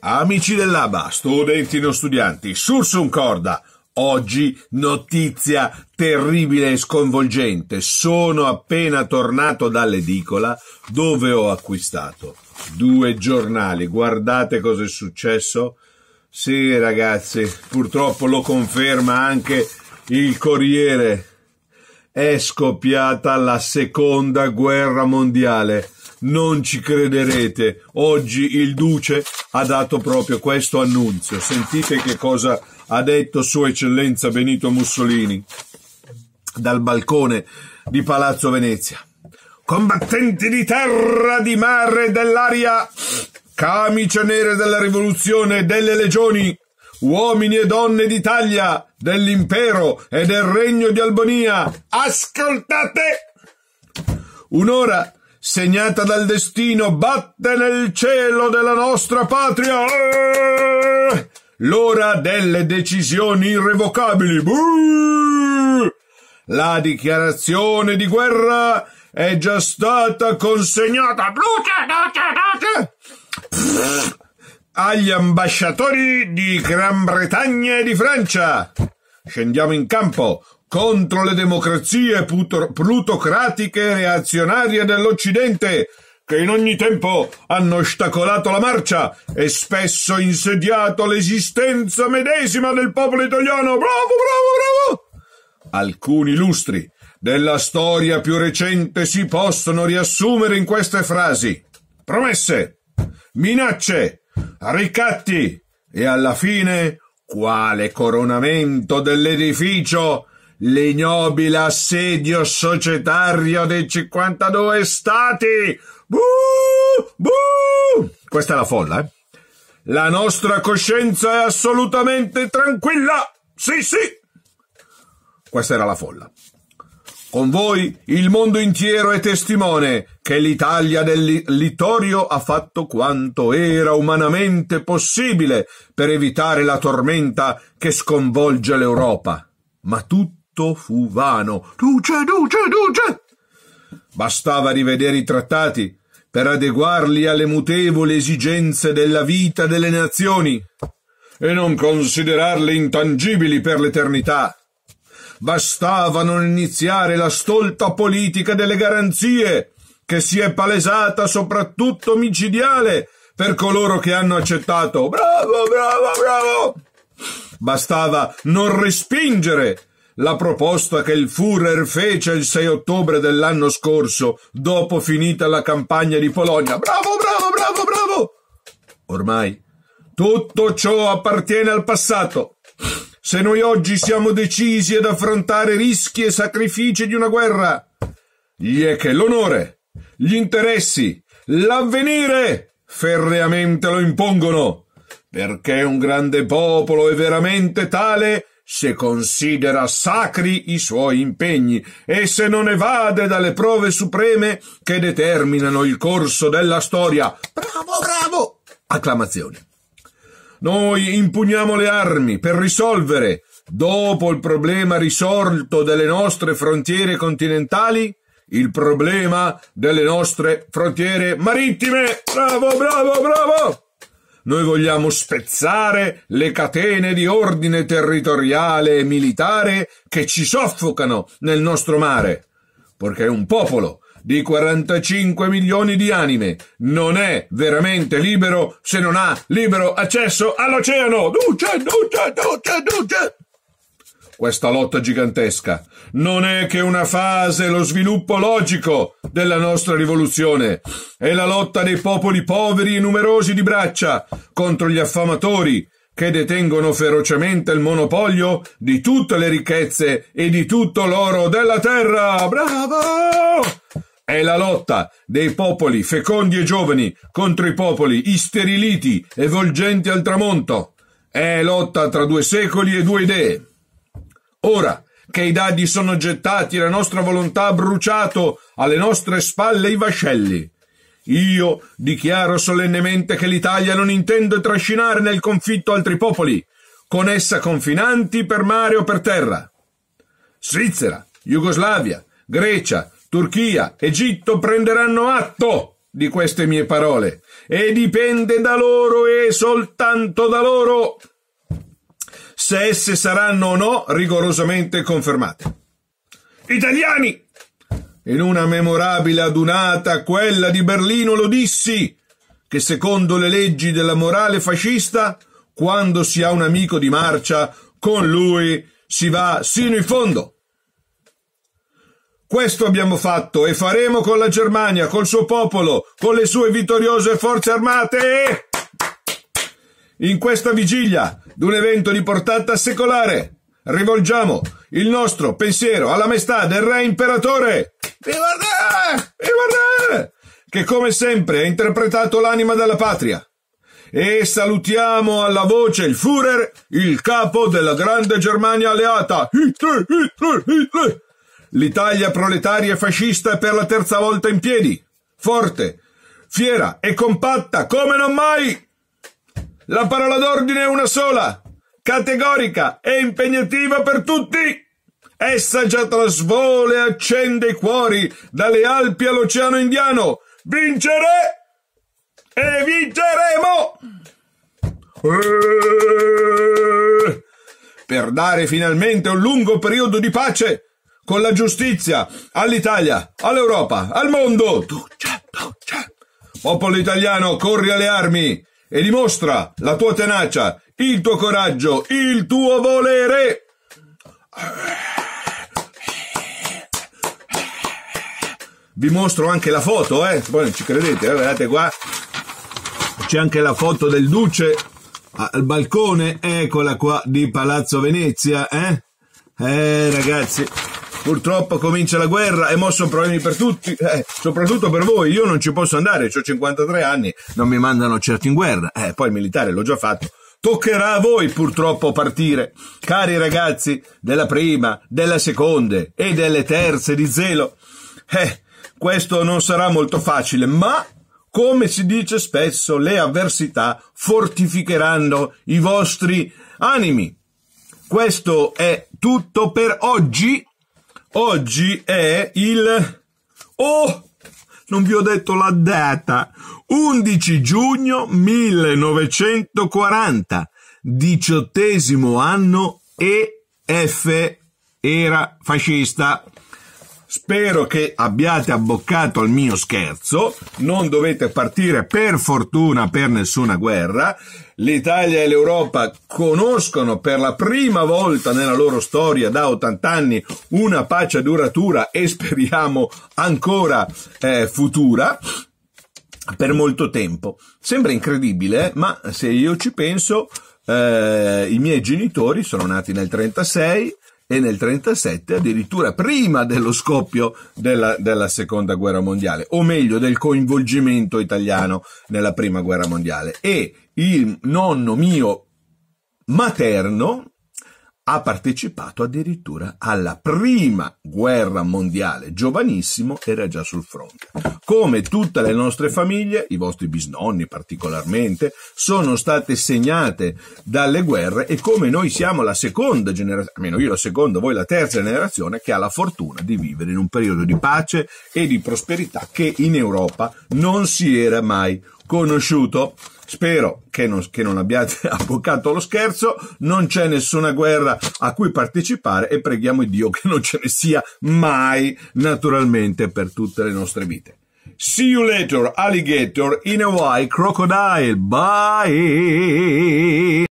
Amici dell'ABA, studenti non studianti, Sursum Corda. Oggi notizia terribile e sconvolgente. Sono appena tornato dall'edicola dove ho acquistato due giornali. Guardate cosa è successo. Sì, ragazzi, purtroppo lo conferma anche il Corriere. È scoppiata la seconda guerra mondiale non ci crederete. Oggi il Duce ha dato proprio questo annunzio. Sentite che cosa ha detto Sua Eccellenza Benito Mussolini dal balcone di Palazzo Venezia. Combattenti di terra, di mare e dell'aria, camicie nere della rivoluzione e delle legioni, uomini e donne d'Italia, dell'impero e del regno di Albania, ascoltate! Un'ora segnata dal destino, batte nel cielo della nostra patria. L'ora delle decisioni irrevocabili. La dichiarazione di guerra è già stata consegnata agli ambasciatori di Gran Bretagna e di Francia. Scendiamo in campo contro le democrazie plutocratiche e reazionarie dell'Occidente, che in ogni tempo hanno ostacolato la marcia e spesso insediato l'esistenza medesima del popolo italiano. Bravo, bravo, bravo! Alcuni lustri della storia più recente si possono riassumere in queste frasi. Promesse, minacce, ricatti e alla fine quale coronamento dell'edificio l'ignobile assedio societario dei 52 stati. Buh, buh. Questa è la folla, eh? La nostra coscienza è assolutamente tranquilla. Sì, sì. Questa era la folla. Con voi il mondo intero è testimone che l'Italia del Littorio ha fatto quanto era umanamente possibile per evitare la tormenta che sconvolge l'Europa. Ma tutto fu vano. Duce, duce, duce! Bastava rivedere i trattati per adeguarli alle mutevoli esigenze della vita delle nazioni e non considerarle intangibili per l'eternità. Bastava non iniziare la stolta politica delle garanzie, che si è palesata soprattutto micidiale per coloro che hanno accettato. Bravo, bravo, bravo! Bastava non respingere la proposta che il Führer fece il 6 ottobre dell'anno scorso, dopo finita la campagna di Polonia. Bravo, bravo, bravo, bravo! Ormai tutto ciò appartiene al passato. Se noi oggi siamo decisi ad affrontare rischi e sacrifici di una guerra, gli è che l'onore, gli interessi, l'avvenire ferreamente lo impongono, perché un grande popolo è veramente tale se considera sacri i suoi impegni e se non evade dalle prove supreme che determinano il corso della storia. Bravo, bravo! Acclamazioni. Noi impugniamo le armi per risolvere, dopo il problema risorto delle nostre frontiere continentali, il problema delle nostre frontiere marittime. Bravo, bravo, bravo! Noi vogliamo spezzare le catene di ordine territoriale e militare che ci soffocano nel nostro mare, perché un popolo di 45 milioni di anime non è veramente libero se non ha libero accesso all'oceano. Duce, duce, duce, duce questa lotta gigantesca. Non è che una fase, lo sviluppo logico della nostra rivoluzione. È la lotta dei popoli poveri e numerosi di braccia contro gli affamatori che detengono ferocemente il monopolio di tutte le ricchezze e di tutto l'oro della terra. Bravo! È la lotta dei popoli fecondi e giovani contro i popoli isteriliti e volgenti al tramonto. È lotta tra due secoli e due idee. Ora che i dadi sono gettati e la nostra volontà ha bruciato alle nostre spalle i vascelli, io dichiaro solennemente che l'Italia non intende trascinare nel conflitto altri popoli, con essa confinanti per mare o per terra. Svizzera, Jugoslavia, Grecia, Turchia, Egitto prenderanno atto di queste mie parole e dipende da loro e soltanto da loro se esse saranno o no rigorosamente confermate. Italiani! In una memorabile adunata, quella di Berlino, lo dissi, che secondo le leggi della morale fascista, quando si ha un amico di marcia, con lui si va sino in fondo. Questo abbiamo fatto e faremo con la Germania, col suo popolo, con le sue vittoriose forze armate. In questa vigilia d'un evento di portata secolare, rivolgiamo il nostro pensiero alla maestà del re imperatore. Viva re! Viva re! Che come sempre ha interpretato l'anima della patria. E salutiamo alla voce il Führer, il capo della grande Germania alleata. Hitler, Hitler, Hitler! L'Italia proletaria e fascista è per la terza volta in piedi, forte, fiera e compatta come non mai. La parola d'ordine è una sola, categorica e impegnativa per tutti. Essa già trasvola e accende i cuori dalle Alpi all'Oceano Indiano. Vincere e vinceremo! Eh! Per dare finalmente un lungo periodo di pace con la giustizia all'Italia, all'Europa, al mondo. Popolo italiano, corri alle armi e dimostra la tua tenacia, il tuo coraggio, il tuo volere. Vi mostro anche la foto, eh? Poi non ci credete, eh? guardate qua. C'è anche la foto del Duce al balcone, eccola qua, di Palazzo Venezia, eh? Eh, ragazzi, purtroppo comincia la guerra e mo sono problemi per tutti, eh, soprattutto per voi. Io non ci posso andare, ho 53 anni, non mi mandano certo in guerra. Eh, poi il militare l'ho già fatto. Toccherà a voi purtroppo partire, cari ragazzi della prima, della seconda e delle terze di zelo. Eh, questo non sarà molto facile, ma come si dice spesso, le avversità fortificheranno i vostri animi. Questo è tutto per oggi. Oggi è il... Oh! Non vi ho detto la data. 11 giugno 1940. Diciottesimo anno EF era fascista. Spero che abbiate abboccato al mio scherzo, non dovete partire per fortuna per nessuna guerra. L'Italia e l'Europa conoscono per la prima volta nella loro storia da 80 anni una pace duratura e speriamo ancora eh, futura per molto tempo. Sembra incredibile, ma se io ci penso, eh, i miei genitori sono nati nel 36, e nel 1937 addirittura prima dello scoppio della, della, seconda guerra mondiale, o meglio del coinvolgimento italiano nella prima guerra mondiale. E il nonno mio materno ha partecipato addirittura alla prima guerra mondiale, giovanissimo, era già sul fronte. Come tutte le nostre famiglie, i vostri bisnonni particolarmente, sono state segnate dalle guerre e come noi siamo la seconda generazione, almeno io la seconda, voi la terza generazione, che ha la fortuna di vivere in un periodo di pace e di prosperità che in Europa non si era mai conosciuto. Spero che non, che non abbiate abboccato lo scherzo, non c'è nessuna guerra a cui partecipare e preghiamo Dio che non ce ne sia mai, naturalmente, per tutte le nostre vite. See you later, alligator in white crocodile. Bye!